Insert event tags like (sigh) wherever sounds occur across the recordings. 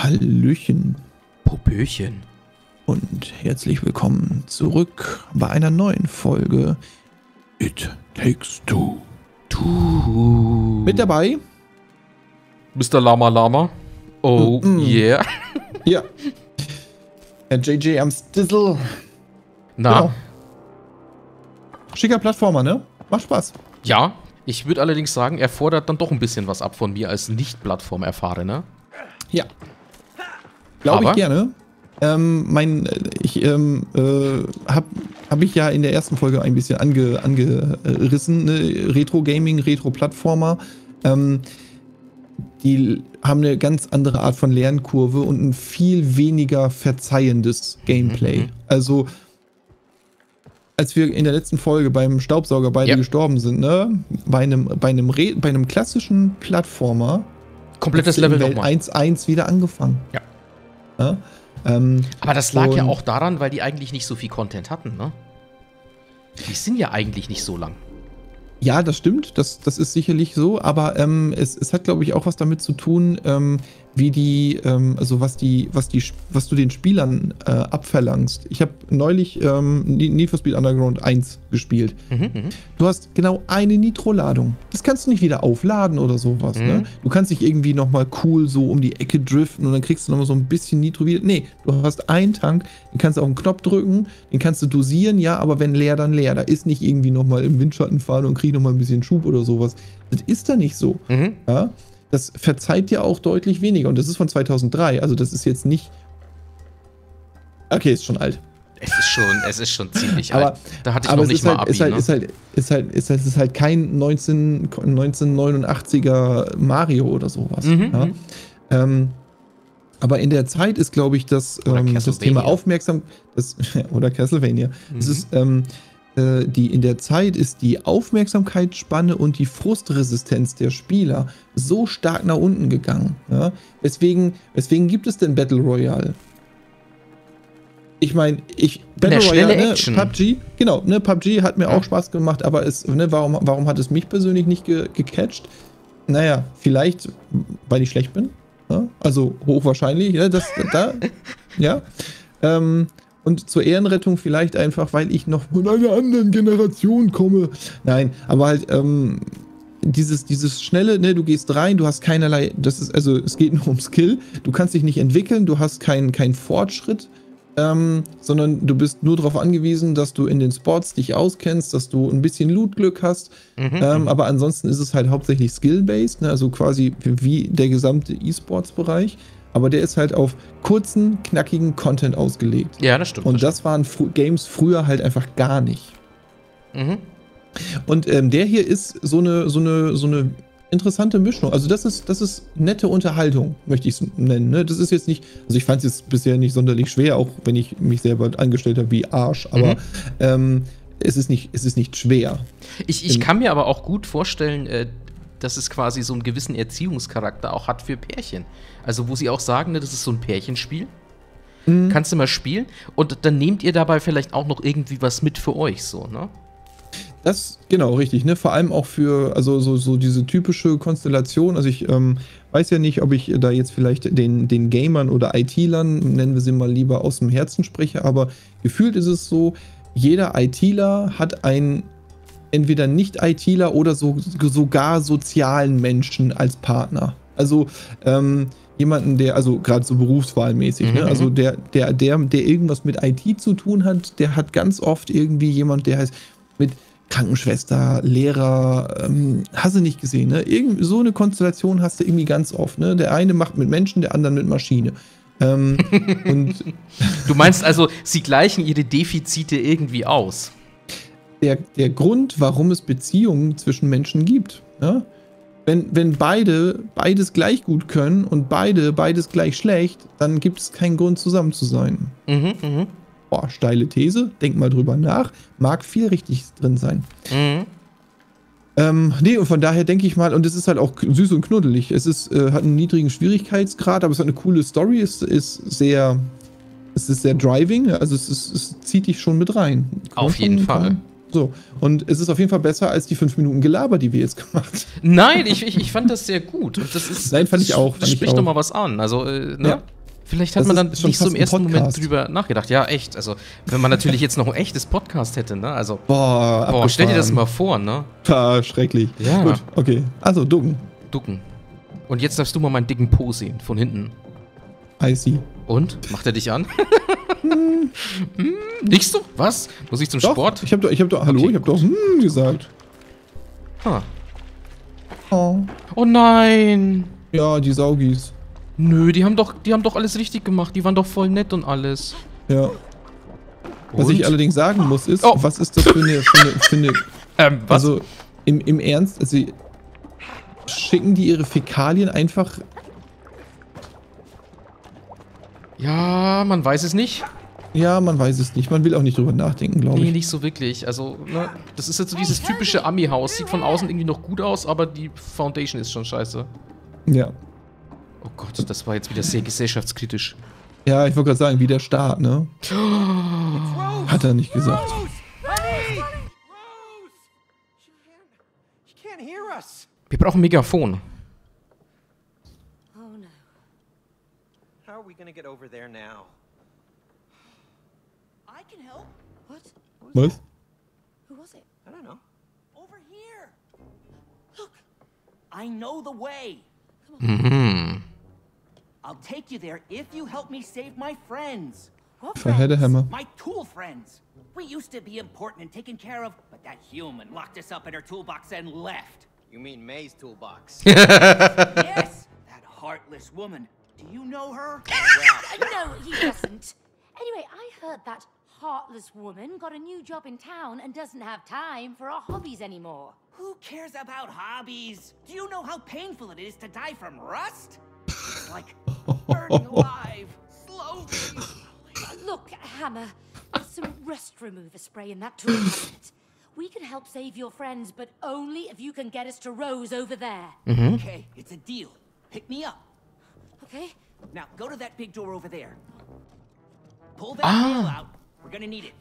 Hallöchen Popöchen. und herzlich willkommen zurück bei einer neuen Folge It Takes Two. Du. Mit dabei, Mr. Lama Lama. Oh, Mm, mm. yeah. (laughs) ja, Herr JJ am Stizzle. Na, Genau. Schicker Plattformer, ne? Macht Spaß. ja. Ich würde allerdings sagen, er fordert dann doch ein bisschen was ab von mir als Nicht-Plattform-Erfahrener. Ja. Glaube ich gerne. Ähm, mein, äh, ich ähm, äh, hab, hab ich ja in der ersten Folge ein bisschen ange, angerissen. Ne? Retro-Gaming, Retro-Plattformer. Ähm, die haben eine ganz andere Art von Lernkurve und ein viel weniger verzeihendes Gameplay. Mhm. Also, als wir in der letzten Folge beim Staubsauger beide Ja. gestorben sind, ne? bei, einem, bei, einem Re bei einem klassischen Plattformer Komplettes Level Welt nochmal. 1.1 wieder angefangen. Ja. Ja, ähm, Aber das lag ja auch daran, weil die eigentlich nicht so viel Content hatten, ne? Die sind ja eigentlich nicht so lang. ja, das stimmt, das, das ist sicherlich so, aber ähm, es, es hat, glaube ich, auch was damit zu tun, ähm, wie die, ähm, also was die, was die, was du den Spielern äh, abverlangst. Ich habe neulich ähm, Need for Speed Underground 1 gespielt. Mhm, mhm. Du hast genau eine Nitro-Ladung. Das kannst du nicht wieder aufladen oder sowas. Mhm. Ne? Du kannst dich irgendwie nochmal cool so um die Ecke driften und dann kriegst du nochmal so ein bisschen Nitro wieder. Nee, du hast einen Tank, den kannst du auf den Knopf drücken, den kannst du dosieren, ja, aber wenn leer, dann leer. Da ist nicht irgendwie nochmal im Windschatten fahren und krieg nochmal ein bisschen Schub oder sowas. Das ist da nicht so. Mhm. Ja? Das verzeiht dir auch deutlich weniger. Und das ist von 2003. Also das ist jetzt nicht. Okay, ist schon alt. Es ist schon, es ist schon ziemlich Aber- alt. Da hatte ich Aber noch es nicht ist mal halt, Abi, ist, halt, ne? ist, halt, ist, halt, ist halt, es ist halt kein 19, 1989er Mario oder sowas. Mhm, ja? mhm. ähm, aber in der Zeit ist, glaube ich, das, ähm, das. Thema Aufmerksam das, (laughs) oder Castlevania. Es Mhm. ist, ähm, äh, die, in der Zeit ist die Aufmerksamkeitsspanne und die Frustresistenz der Spieler so stark nach unten gegangen. Ja? Weswegen, weswegen gibt es denn Battle Royale? Ich meine, ich Na, schnelle ne. PUBG, genau, ne, PUBG hat mir Ja. auch Spaß gemacht, aber es, ne, warum, warum hat es mich persönlich nicht ge, gecatcht? Naja, vielleicht, weil ich schlecht bin. Ja? Also hochwahrscheinlich, ja, das, da, (laughs) ja. Ähm, und zur Ehrenrettung vielleicht einfach, weil ich noch von einer anderen Generation komme. Nein, aber halt, ähm, dieses, dieses schnelle, ne, du gehst rein, du hast keinerlei, das ist, also es geht (laughs) nur um Skill, du kannst dich nicht entwickeln, du hast keinen keinen Fortschritt, ähm, sondern du bist nur darauf angewiesen, dass du in den Spots dich auskennst, dass du ein bisschen Loot-Glück hast, Mhm, ähm, aber ansonsten ist es halt hauptsächlich Skill-based, ne? also quasi wie der gesamte E-Sports-Bereich. Aber der ist halt auf kurzen, knackigen Content ausgelegt. Ja, das stimmt. Und das waren fr Games früher halt einfach gar nicht. Mhm. Und ähm, der hier ist so eine, so eine, so eine interessante Mischung. Also das ist, das ist nette Unterhaltung, möchte ich es nennen. Ne? Das ist jetzt nicht, also ich fand es jetzt bisher nicht sonderlich schwer, auch wenn ich mich selber angestellt habe wie Arsch, aber Mhm. ähm, es, ist nicht, es ist nicht schwer. Ich, ich Im- kann mir aber auch gut vorstellen, äh, dass es quasi so einen gewissen Erziehungscharakter auch hat für Pärchen. Also, wo sie auch sagen, ne, das ist so ein Pärchenspiel. Mhm. Kannst du mal spielen und dann nehmt ihr dabei vielleicht auch noch irgendwie was mit für euch, so, ne? Das, genau, richtig, ne? Vor allem auch für, also so, so diese typische Konstellation. Also ich ähm, weiß ja nicht, ob ich da jetzt vielleicht den, den Gamern oder IT-Lern, nennen wir sie mal lieber, aus dem Herzen spreche, aber gefühlt ist es so, jeder ITler hat einen entweder nicht-ITler oder so, sogar sozialen Menschen als Partner. Also ähm, jemanden, der, also gerade so berufswahlmäßig, Mhm, ne? also mhm. der, der, der, der irgendwas mit IT zu tun hat, der hat ganz oft irgendwie jemand, der heißt mit Krankenschwester, Lehrer, ähm, hast du nicht gesehen, ne? Irgend, so eine Konstellation hast du irgendwie ganz oft, ne? Der eine macht mit Menschen, der andere mit Maschine. Ähm, (laughs) und Du meinst also, sie gleichen ihre Defizite irgendwie aus. Der, der Grund, warum es Beziehungen zwischen Menschen gibt. Ja? Wenn, wenn beide beides gleich gut können und beide beides gleich schlecht, dann gibt es keinen Grund zusammen zu sein. Mhm, mhm. Boah, steile These, denk mal drüber nach. Mag viel richtig drin sein. Mhm. Ähm, nee, und von daher denke ich mal, und es ist halt auch süß und knuddelig. Es ist, äh, hat einen niedrigen Schwierigkeitsgrad, aber es hat eine coole Story. Es ist sehr, es ist sehr driving, also es, ist, es zieht dich schon mit rein. Auf jeden Fall. kann- So, und es ist auf jeden Fall besser als die fünf Minuten Gelaber, die wir jetzt gemacht haben. Nein, ich, ich, ich fand das sehr gut. Das ist, Nein, fand ich auch, Das fand ich spricht auch. doch mal was an. Also, äh, ne? Ja. Vielleicht hat Das man dann nicht so im ersten Moment drüber nachgedacht. Ja, echt. Also, wenn man natürlich jetzt noch ein echtes Podcast hätte, ne? Also, Boah, boah, stell dir das mal vor, ne? Ah, schrecklich. Ja. Gut, okay. Also, ducken. Ducken. Und jetzt darfst du mal meinen dicken Po sehen, von hinten. I see. Und? Macht er dich an? (laughs) Hm, Nicht so? Was? Muss ich zum Doch, Sport? ich hab doch, ich hab doch, hallo, Okay, ich hab doch, hm, gesagt. Ah. Oh. Oh nein. Ja, die Saugis. Nö, die haben doch, die haben doch alles richtig gemacht. Die waren doch voll nett und alles. Ja. Was Und? ich allerdings sagen muss, ist, Oh. was ist das für eine, für eine, für eine (laughs) Ähm, was? also im, im Ernst, also schicken die ihre Fäkalien einfach, ja, man weiß es nicht. ja, man weiß es nicht, man will auch nicht drüber nachdenken, glaube Nee, ich. nicht so wirklich. Also, ne, das ist jetzt so dieses typische Ami-Haus. Sieht von außen irgendwie noch gut aus, aber die Foundation ist schon scheiße. Ja. Oh Gott, das war jetzt wieder sehr gesellschaftskritisch. Ja, ich wollte gerade sagen, wie der Staat, ne? Hat er nicht gesagt. Wir brauchen ein Megafon. Gonna get over there now? I can help. What? Was? Who was it? I don't know. Over here. Look. I know the way. Mhm. I'll take you there if you help me save my friends. What Verheddehammer. My tool friends. We used to be important and taken care of, but that human locked us up in her toolbox and left. You mean May's toolbox? (laughs) yes, that heartless woman. Do you know her? (laughs) No, he doesn't. Anyway, I heard that heartless woman got a new job in town and doesn't have time for our hobbies anymore. Who cares about hobbies? Do you know how painful it is to die from rust? It's (laughs) like burning alive, slowly. Look, Hammer, there's some rust remover spray in that tool cabinet. We can help save your friends, but only if you can get us to Rose over there. Mm-hmm. Okay, it's a deal. Pick me up. Okay? Now go to that big door over there. Pull that nail out. We're gonna need it.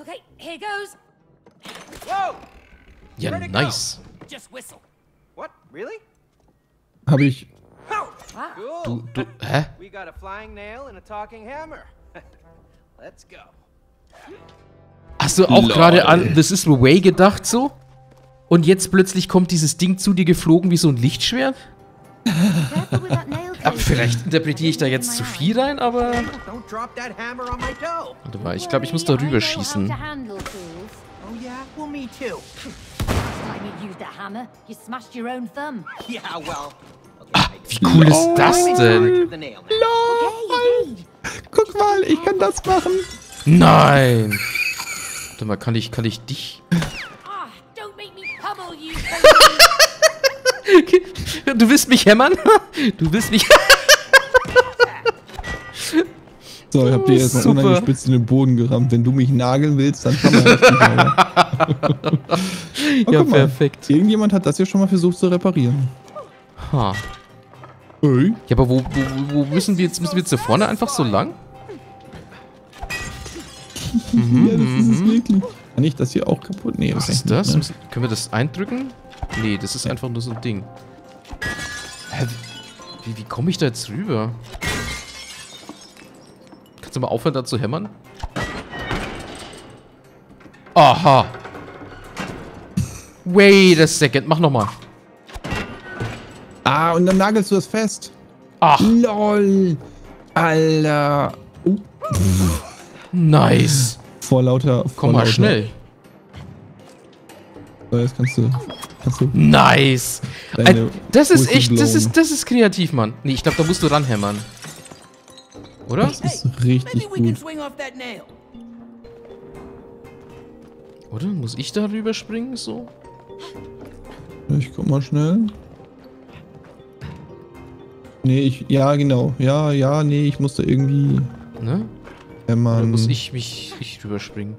Okay, here goes. Whoa! Ja, go? nice. Just whistle. What? Really? Habe ich. Du, du, hä? We got a flying nail and a talking hammer. (laughs) Let's go. Hast du auch gerade an This is the Way gedacht so? Und jetzt plötzlich kommt dieses Ding zu dir geflogen wie so ein Lichtschwert? Aber vielleicht interpretiere ich da jetzt zu viel rein, aber... Warte mal, ich glaube, ich muss da rüber schießen. Oh yeah? Well, me too. Last time you used a hammer, you smashed your own thumb. Yeah, well. Okay, Wie cool ist das denn? did. Guck mal, ich kann das machen. Nein! Warte mal, kann ich, kann ich dich... Du willst mich hämmern? (laughs) Du willst mich... (laughs) So, ich hab dir jetzt mal Super. unangespitzt in den Boden gerammt. Wenn du mich nageln willst, dann kann man nicht. Oh, Ja, guck mal. perfekt. Irgendjemand hat das ja schon mal versucht zu reparieren. Ha. Ey. Ja, aber wo, wo, wo müssen wir jetzt? Müssen wir jetzt da vorne einfach so lang? (laughs) ja, das ist es wirklich. Kann ich das hier auch kaputt? Nee, Mhm. Was ist das? nicht, ne? Können wir das eindrücken? Nee, das ist einfach nur so ein Ding. Hä? Wie, wie komme ich da jetzt rüber? Kannst du mal aufhören, da zu hämmern? Aha. Wait a second, mach nochmal. Ah, und dann nagelst du das fest. Ach, LOL. Alter. Uh, nice. vor lauter. Vor Komm mal lauter. schnell. So, jetzt kannst du. Du. Nice. Deine das ist echt, das ist, das ist kreativ, Mann. Nee, ich glaube, da musst du ranhämmern. Oder? Das ist richtig gut. Oder? Muss ich da rüberspringen? So? Ich guck mal schnell. Nee, ich. Ja, genau. Ja, ja, nee, ich musste irgendwie. Ne? Wenn Oder muss ich mich ich rüberspringen?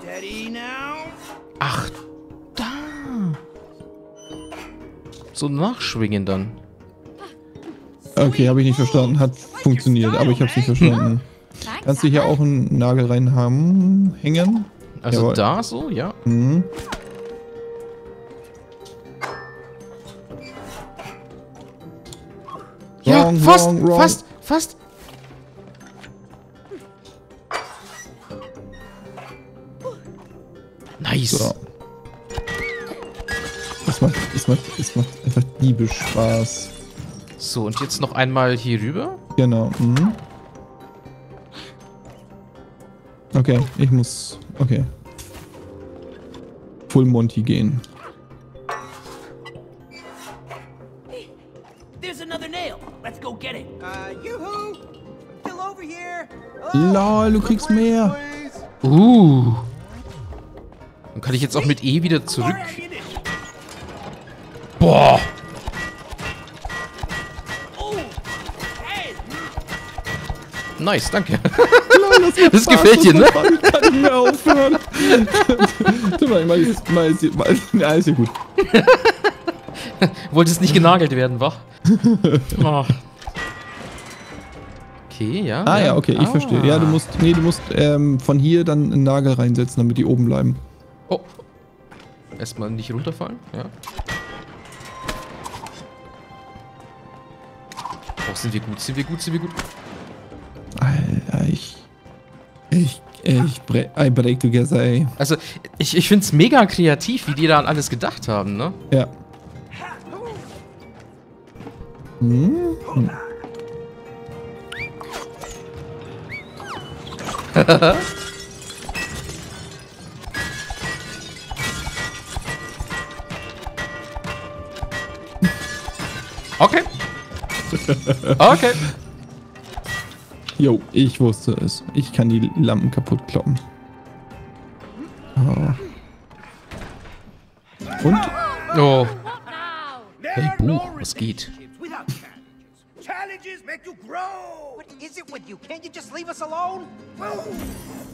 Steady now. Ach, So nachschwingen dann. Okay, habe ich nicht verstanden. Hat funktioniert, aber ich hab's nicht verstanden. Thanks, Kannst du hier auch einen Nagel rein haben, hängen? Also Jawohl. da so, ja. Mhm. Ja, Wrong, fast, wrong, wrong. fast, fast. Nice. So. Es macht, es macht, einfach diebisch Spaß. So, und jetzt noch einmal hier rüber. Genau. Mhm. Okay, ich muss. Okay. Full Monty gehen. Uh, here! Lol, du kriegst mehr. Uh. Dann kann ich jetzt auch mit E wieder zurück. Boah. Nice, danke. Lol, das, macht Das Spaß, gefällt dir, ne? Ich kann nicht mehr aufhören. (laughs) Tu mal, ich mach jetzt mal, jetzt- mal, ja, ist ja gut. Wolltest nicht genagelt werden, wach? (laughs) Oh. Okay, ja. Ah ja, okay, ich Ah. verstehe. Ja, du musst, nee, du musst ähm, von hier dann einen Nagel reinsetzen, damit die oben bleiben. Oh. Erstmal nicht runterfallen, ja. Oh, sind wir gut, sind wir gut, sind wir gut. Alter, ich. Ich. Ich bre I break together, ey. Also, ich, ich finde es mega kreativ, wie die da an alles gedacht haben, ne? Ja. Hm? Hm. (laughs) Okay. Jo, ich wusste es. Ich kann die Lampen kaputt kloppen. Oh. Und? Oh. Hey, Buch, was geht? Challenges make you grow. What is it with you? Can't you just leave us alone? Well,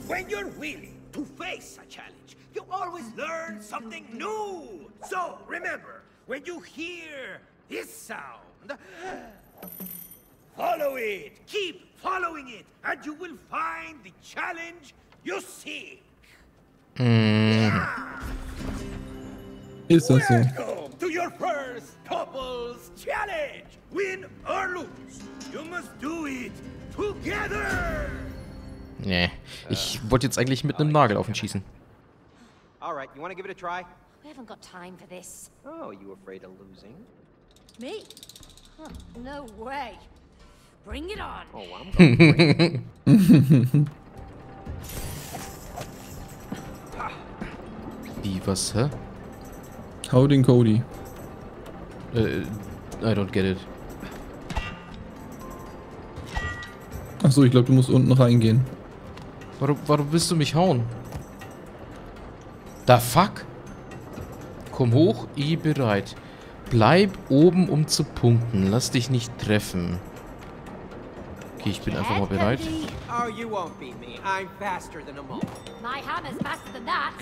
when you're willing to face a challenge, you always learn something new. So remember, when you hear this sound, follow it. Keep following it, and you will find the challenge you seek. Ist das so? Welcome to your first couples challenge. Win or lose, you must do it together. Nee. Ich wollte jetzt eigentlich mit einem Nagel auf ihn schießen. All right, you want to give it a try? We haven't got time for this. Oh, you afraid of losing? Me? No way. Bring it on. Oh, I'm (laughs) going Wie, was, hä? Hau den Cody. Äh, I don't get it. Achso, ich glaube, du musst unten reingehen. Warum, warum willst du mich hauen? Da fuck? Komm hoch, I bereit. Bleib oben, um zu punkten. Lass dich nicht treffen. Okay, ich bin einfach mal bereit.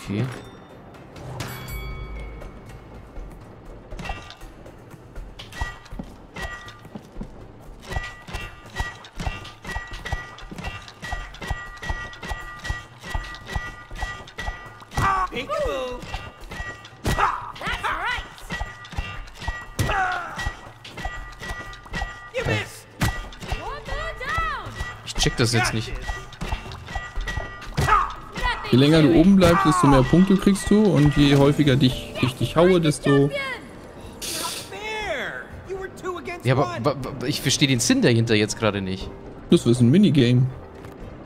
Cody. Check das jetzt nicht. Je länger du oben bleibst, desto mehr Punkte kriegst du. Und je häufiger dich, ich dich haue, desto... Ja, aber ich verstehe den Sinn dahinter jetzt gerade nicht. Das ist ein Minigame.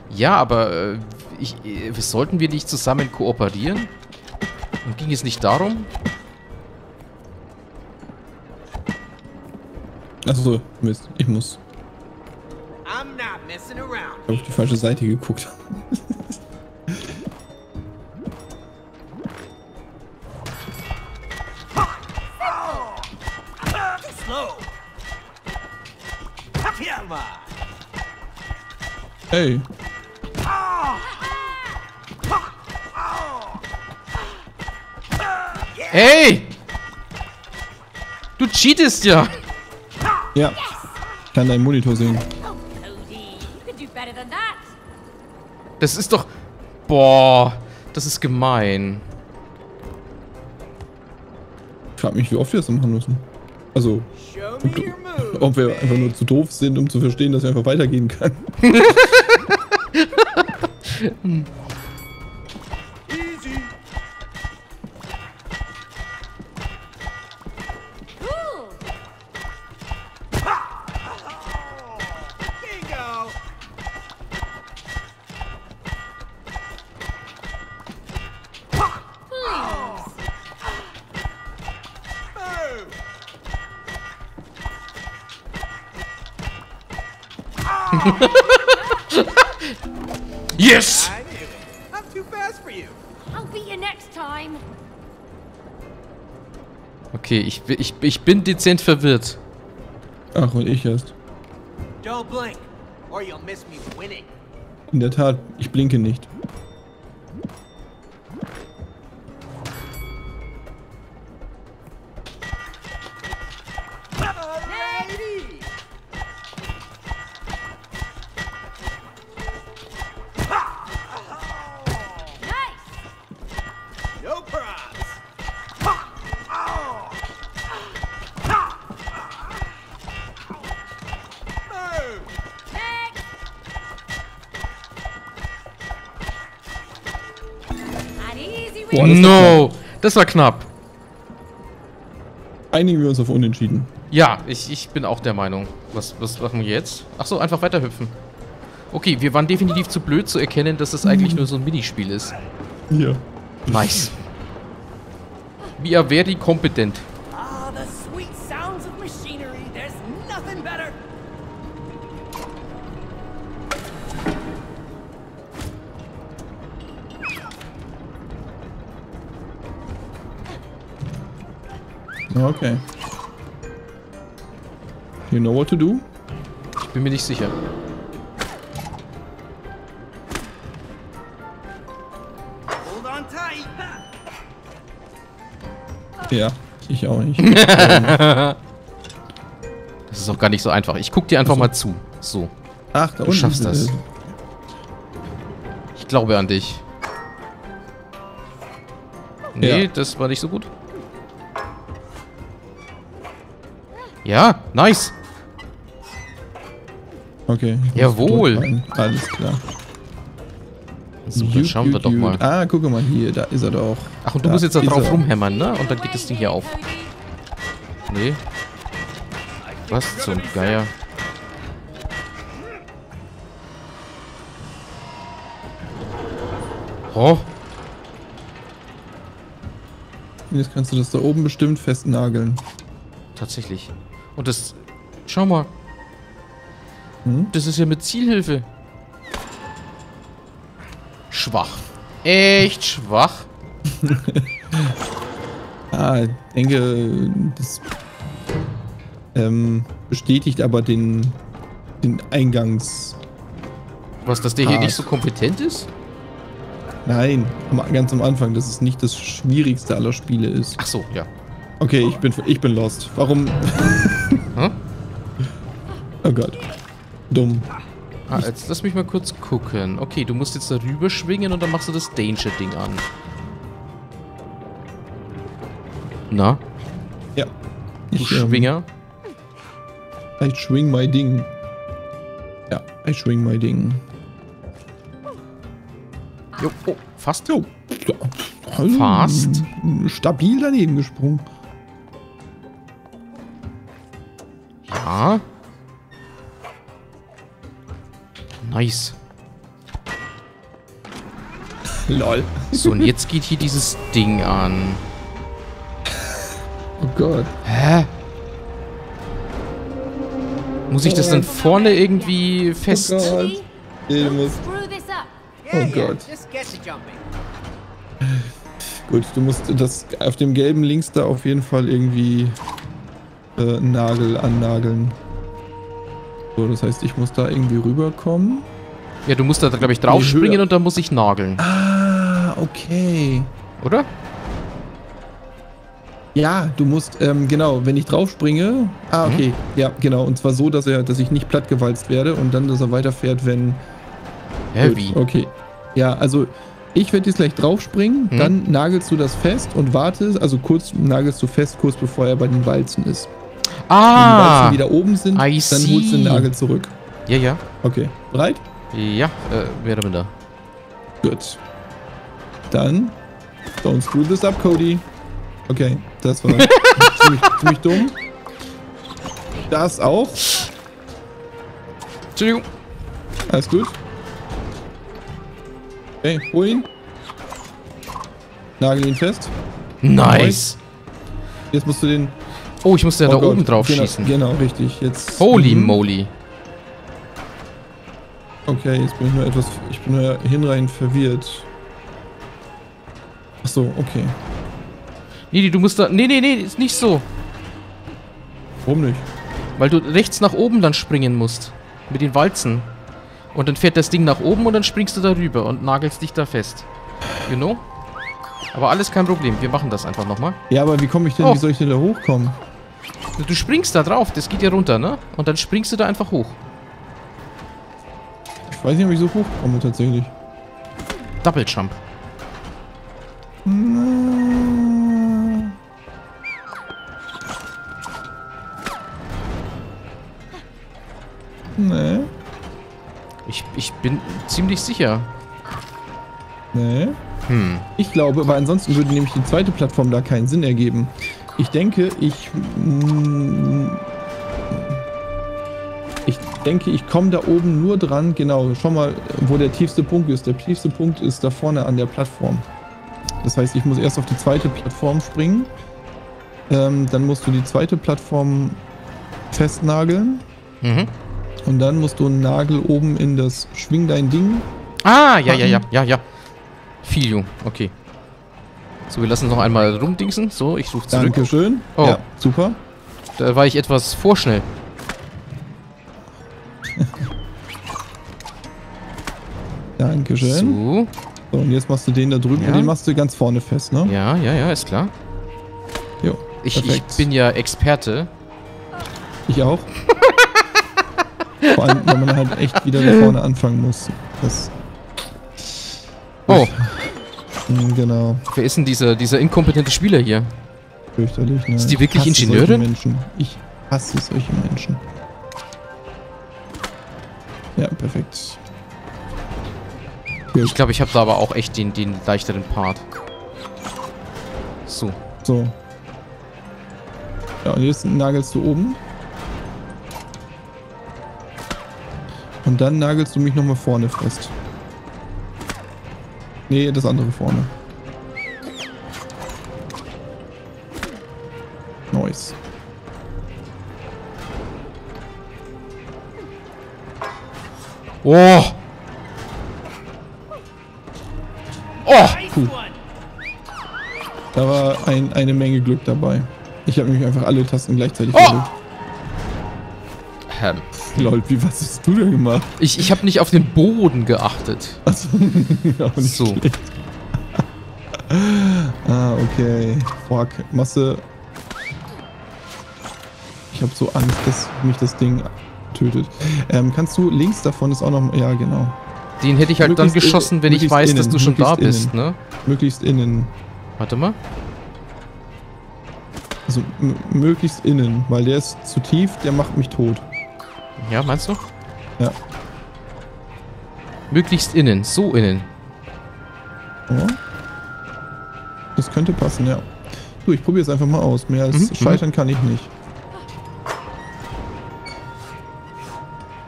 Ja, aber äh, ich, äh, sollten wir nicht zusammen kooperieren? Und ging es nicht darum? Achso, Mist. Ich muss. Around. Ich die falsche Seite geguckt. Too slow. Takayama. Ey. Ey! Du cheatest ja! Ja. Ich kann deinen Monitor sehen. Das ist doch... Boah. Das ist gemein. Ich frag mich, wie oft wir das machen müssen. Also, move. ob wir einfach nur zu doof sind, um zu verstehen, dass wir einfach weitergehen können. (laughs) (laughs) (laughs) Yes! I knew it. I'm too fast for you. I'll beat you next time. Okay, ich, ich, ich bin dezent verwirrt. Ach, und ich erst. Don't blink, or you'll miss me winning. In der Tat, ich blinke nicht. Boah, das war No! Das war knapp. Einigen wir uns auf Unentschieden. Ja, ich, ich bin auch der Meinung. Was, was machen wir jetzt? Ach so, einfach weiterhüpfen. Okay, wir waren definitiv zu blöd zu erkennen, dass es eigentlich nur so ein Minispiel ist. Hier. Nice. Are very kompetent. Okay. You know what to do? Ich bin mir nicht sicher. Hold on tight. Ja, ich auch nicht. (laughs) Das ist auch gar nicht so einfach. Ich guck dir einfach mal zu. So. Ach, da Du unten. schaffst das. äh, Ich glaube an dich. Nee, Ja. das war nicht so gut. Ja, nice. Okay. Jawohl. Alles klar. So, dann schauen wir doch mal. Ah, guck mal hier, da ist er doch. Ach, und du Da musst jetzt da drauf er. rumhämmern, ne? Und dann geht das Ding hier auf. Nee. Was zum Geier? Oh, Jetzt kannst du das da oben bestimmt festnageln. tatsächlich. Und das... Schau mal. Hm? Das ist ja mit Zielhilfe. Schwach. Echt schwach. (laughs) Ah, ich denke, das ähm, bestätigt aber den, den Eingangs... Was, dass der hier Ah. nicht so kompetent ist? Nein, ganz am Anfang, dass es nicht das schwierigste aller Spiele ist. Ach so, ja. Okay, ich bin, ich bin lost. Warum? (laughs) Hä? Oh Gott. Dumm. Ah, jetzt lass mich mal kurz gucken. Okay, du musst jetzt da rüber schwingen und dann machst du das Danger-Ding an. Na, Ja. du Ich, ähm, Schwinger? I swing my Ding. Ja, I swing my Ding. Jo, oh, fast. Jo. Fast. Stabil daneben gesprungen. Ja. Nice. Lol. So, und jetzt geht hier dieses Ding an. Oh Gott. Hä? Muss ich das dann vorne irgendwie fest... Gott. Oh get to jumping. gut, du musst das auf dem gelben Links da auf jeden Fall irgendwie äh, Nagel annageln. So, das heißt, ich muss da irgendwie rüberkommen. Ja, du musst da, glaube ich, draufspringen und dann muss ich nageln. Ah, okay. Oder? Ja, du musst, ähm, genau, wenn ich draufspringe. Ah, Mhm. okay. Ja, genau. Und zwar so, dass er, dass ich nicht plattgewalzt werde und dann, dass er weiterfährt, wenn. Hä, Gut, wie? Okay. Ja, also Ich werde jetzt gleich draufspringen, Hm. dann nagelst du das fest und wartest, also kurz nagelst du fest, kurz bevor er bei den Walzen ist. Wenn die Ah! Walzen wieder oben sind, I dann holst du see. den Nagel zurück. Ja, ja. Okay, bereit? Ja, äh, wäre da. Gut. Dann, don't screw this up, Cody. Okay, das war (laughs) ziemlich, ziemlich dumm. Das auch. Entschuldigung. Alles gut. Okay, hol ihn. Nagel ihn fest. Nice. Jetzt musst du den. Oh, ich musste ja Oh da Gott, oben drauf genau, schießen. Genau, richtig. Jetzt. Holy Mhm. moly. Okay, jetzt bin ich nur etwas. Ich bin nur hinreichend verwirrt. Ach so, okay. Nee, du musst da... Nee, nee, nee, ist nicht so. Warum nicht? Weil du rechts nach oben dann springen musst. Mit den Walzen. Und dann fährt das Ding nach oben und dann springst du da rüber und nagelst dich da fest. You know? Aber alles kein Problem. Wir machen das einfach nochmal. Ja, aber wie komme ich denn, Oh. wie soll ich denn da hochkommen? Du springst da drauf. Das geht ja runter, ne? Und dann springst du da einfach hoch. Ich weiß nicht, ob ich so hochkomme tatsächlich. Double Jump. Nee, Ich, ich bin ziemlich sicher. nee. Hm. Ich glaube, weil ansonsten würde nämlich die zweite Plattform da keinen Sinn ergeben. Ich denke, ich. mm, Ich denke, ich komme da oben nur dran. Genau, schau mal, wo der tiefste Punkt ist. Der tiefste Punkt ist da vorne an der Plattform. Das heißt, ich muss erst auf die zweite Plattform springen. Ähm, dann musst du die zweite Plattform festnageln. Mhm. Und dann musst du einen Nagel oben in das Schwing dein Ding. Ah, ja, ja, ja, ja, ja. Feel you. Okay. So, wir lassen uns noch einmal rumdingsen. So, ich suche zurück. Dankeschön. Oh. Ja, super. Da war ich etwas vorschnell. (laughs) Dankeschön. So. So, und jetzt machst du den da drüben Ja. und den machst du ganz vorne fest, ne? Ja, ja, ja, ist klar. Jo, Ich, ich bin ja Experte. Ich auch. (laughs) Vor allem, wenn man halt echt wieder da vorne anfangen muss. Das, Oh, mh, genau, wer ist denn dieser, dieser inkompetente Spieler hier? fürchterlich. Ne? Ist die Ich wirklich Ingenieurin? Ich hasse solche Menschen. Ja, perfekt. Gut, Ich glaube, ich habe da aber auch echt den, den leichteren Part. So. so. Ja, und jetzt nagelst du oben. Und dann nagelst du mich nochmal vorne fest. Nee, das andere vorne. Nice. Oh! Oh! Puh. Da war ein, eine Menge Glück dabei. Ich habe nämlich einfach alle Tasten gleichzeitig Oh! gedrückt. Ähm, Lol, wie was hast du denn gemacht? ich ich habe nicht auf den Boden geachtet. Achso, (laughs) auch nicht So. schlecht. ah, okay. Fuck. Masse. Ich habe so Angst, dass mich das Ding tötet. Ähm, kannst du links davon ist auch noch. Ja, genau. Den hätte ich halt dann Möglichst geschossen, in- wenn ich weiß, dass innen, du schon da bist, ne? Möglichst innen. Warte mal. Also möglichst innen, weil der ist zu tief, der macht mich tot. Ja, meinst du? Ja. Möglichst innen, so innen. Oh. Das könnte passen, ja. Du, ich probiere es einfach mal aus. Mehr als Mhm, scheitern kann ich nicht.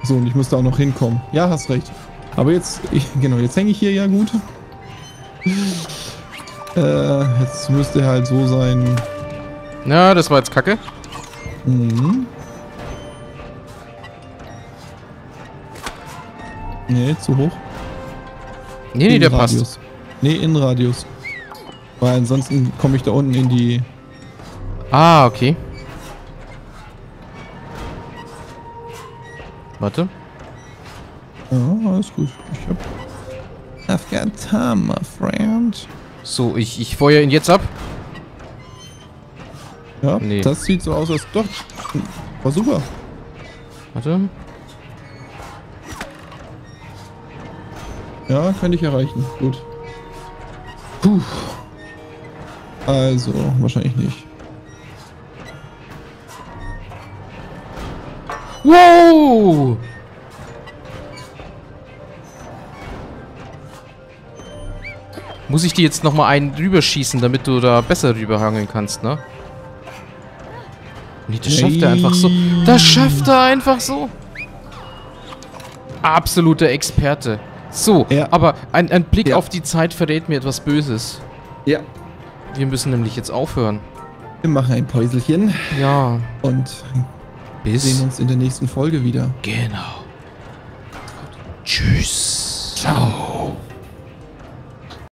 So, und ich muss da auch noch hinkommen. Ja, hast recht. Aber jetzt, ich, genau, jetzt hänge ich hier ja gut. Äh, jetzt müsste er halt so sein. Na, das war jetzt kacke. Mhm. Nee, zu hoch. Nee, nee, der Innenradius. passt. Nee, Innenradius. Weil ansonsten komme ich da unten in die. Ah, okay. Warte. Ja, alles gut. Ich hab. I've got time, my friend. So, ich, ich feuer ihn jetzt ab. Ja, Nee. das sieht so aus, als doch. War super. Warte. Ja, könnte ich erreichen. Gut. Puh. Also, wahrscheinlich nicht. Wow! Muss ich dir jetzt nochmal einen rüberschießen, damit du da besser rüberhangeln kannst, ne? Nee, das schafft er einfach so. Das schafft er einfach so. Absoluter Experte. So, Ja. aber ein, ein Blick Ja. auf die Zeit verrät mir etwas Böses. Ja. Wir müssen nämlich jetzt aufhören. Wir machen ein Päuselchen Ja, und bis... sehen uns in der nächsten Folge wieder. Genau. Tschüss. Ciao.